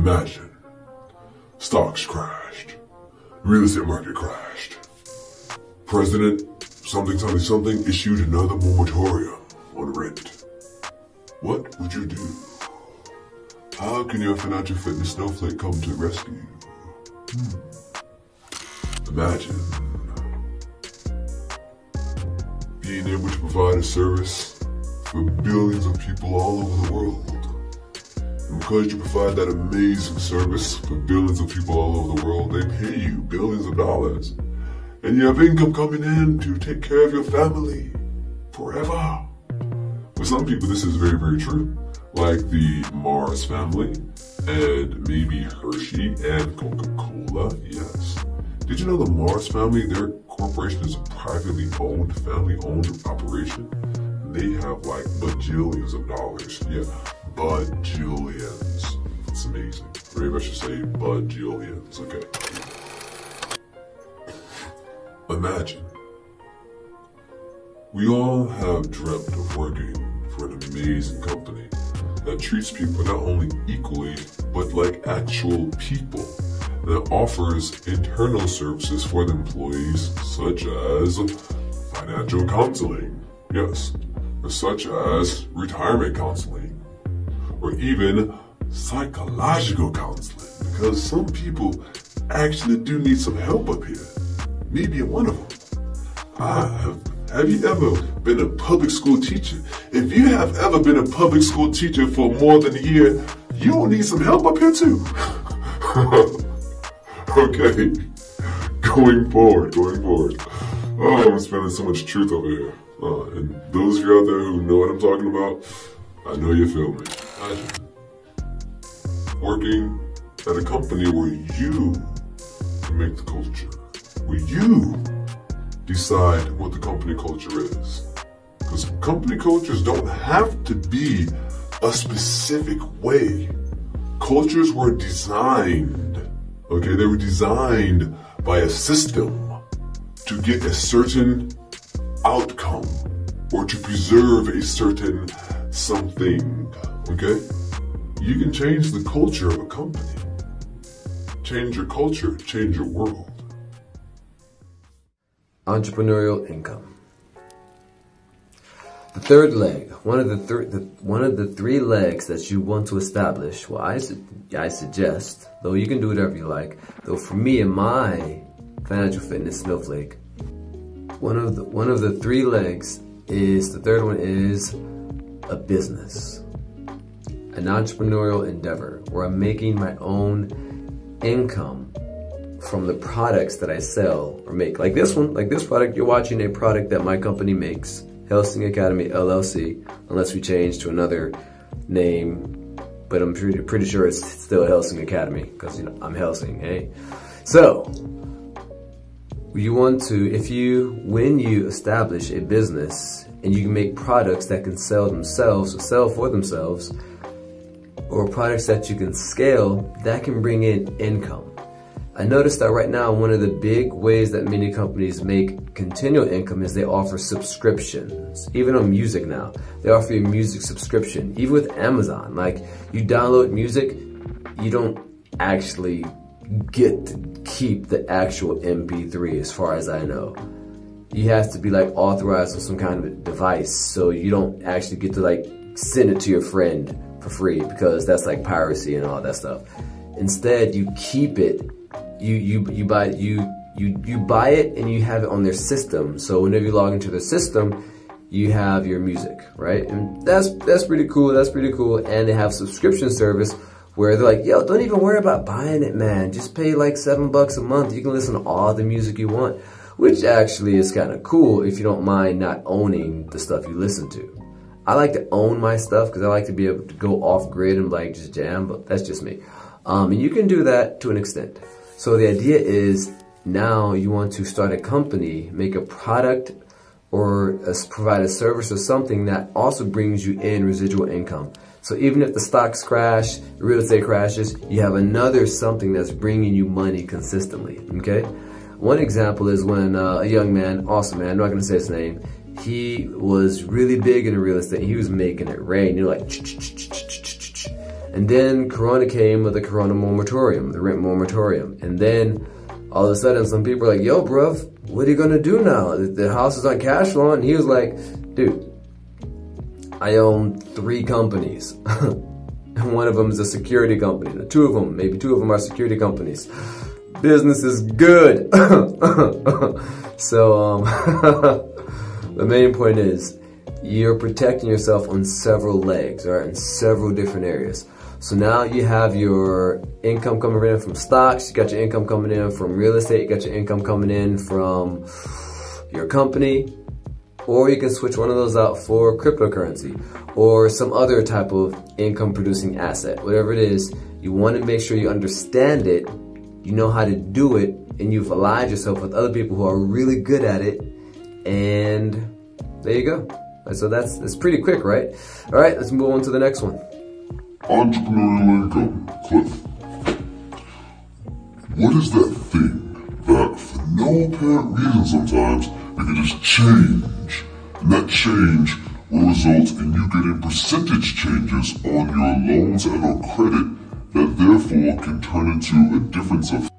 Imagine, stocks crashed, real estate market crashed. President something something something issued another moratorium on rent. What would you do? How can your financial fitness snowflake come to rescue? Hmm. Imagine being able to provide a service for billions of people all over the world. Because you provide that amazing service for billions of people all over the world, they pay you billions of dollars. And you have income coming in to take care of your family forever. For some people, this is very, very true. Like the Mars family, and maybe Hershey and Coca Cola, yes. Did you know the Mars family, their corporation is a privately owned, family owned operation? They have like bajillions of dollars. Yeah, bajillions. It's amazing. Or maybe I should say bajillions, okay? Imagine. We all have dreamt of working for an amazing company that treats people not only equally, but like actual people that offers internal services for the employees, such as financial counseling, yes, such as retirement counseling, or even psychological counseling, because some people actually do need some help up here. Me being one of them. I have have you ever been a public school teacher? If you have ever been a public school teacher for more than a year, you will need some help up here too. okay, going forward, going forward. Oh, I'm spending so much truth over here. Uh, and those of you out there who know what I'm talking about, I know you feel me. Imagine working at a company where you make the culture, where you decide what the company culture is. Because company cultures don't have to be a specific way. Cultures were designed, okay, they were designed by a system to get a certain outcome or to preserve a certain something, okay? You can change the culture of a company. Change your culture, change your world entrepreneurial income. The third leg, one of the, th- the, one of the three legs that you want to establish. Well, I su- I suggest, though you can do whatever you like. Though for me and my financial fitness snowflake, one of the one of the three legs is the third one is a business, an entrepreneurial endeavor where I'm making my own income from the products that I sell or make. Like this one, like this product, you're watching a product that my company makes, Hellsing Academy LLC, unless we change to another name, but I'm pretty, pretty sure it's still Hellsing Academy because you know I'm Hellsing, hey? So, you want to, if you, when you establish a business and you can make products that can sell themselves or sell for themselves, or products that you can scale, that can bring in income. I noticed that right now, one of the big ways that many companies make continual income is they offer subscriptions. Even on music now, they offer you a music subscription. Even with Amazon, like you download music, you don't actually get to keep the actual MP3 as far as I know. You have to be like authorized on some kind of device, so you don't actually get to like send it to your friend for free because that's like piracy and all that stuff. Instead, you keep it you you you buy you you you buy it and you have it on their system. So whenever you log into their system, you have your music, right? And that's that's pretty cool. That's pretty cool. And they have subscription service where they're like, yo, don't even worry about buying it, man. Just pay like seven bucks a month. You can listen to all the music you want, which actually is kind of cool if you don't mind not owning the stuff you listen to. I like to own my stuff because I like to be able to go off grid and like just jam, but that's just me. Um, and you can do that to an extent. So the idea is now you want to start a company, make a product or a, provide a service or something that also brings you in residual income. So even if the stocks crash, real estate crashes, you have another something that's bringing you money consistently, okay? One example is when uh, a young man, awesome man, I'm not gonna say his name, he was really big in real estate. He was making it rain. You're like, And then Corona came with the Corona moratorium, the rent moratorium. And then all of a sudden some people are like, yo, bruv, what are you gonna do now? The house is on cash flow. And he was like, dude, I own three companies. and one of them is a security company. The two of them, maybe two of them are security companies. Business is good. so, um, the main point is you're protecting yourself on several legs, right? In several different areas. So now you have your income coming in from stocks, you got your income coming in from real estate, you got your income coming in from your company, or you can switch one of those out for cryptocurrency or some other type of income producing asset. Whatever it is, you want to make sure you understand it, you know how to do it, and you've allied yourself with other people who are really good at it, and there you go. So that's, that's pretty quick, right? All right, let's move on to the next one entrepreneurial income. Cliff. What is that thing that for no apparent reason sometimes it can just change? And that change will result in you getting percentage changes on your loans and or credit that therefore can turn into a difference of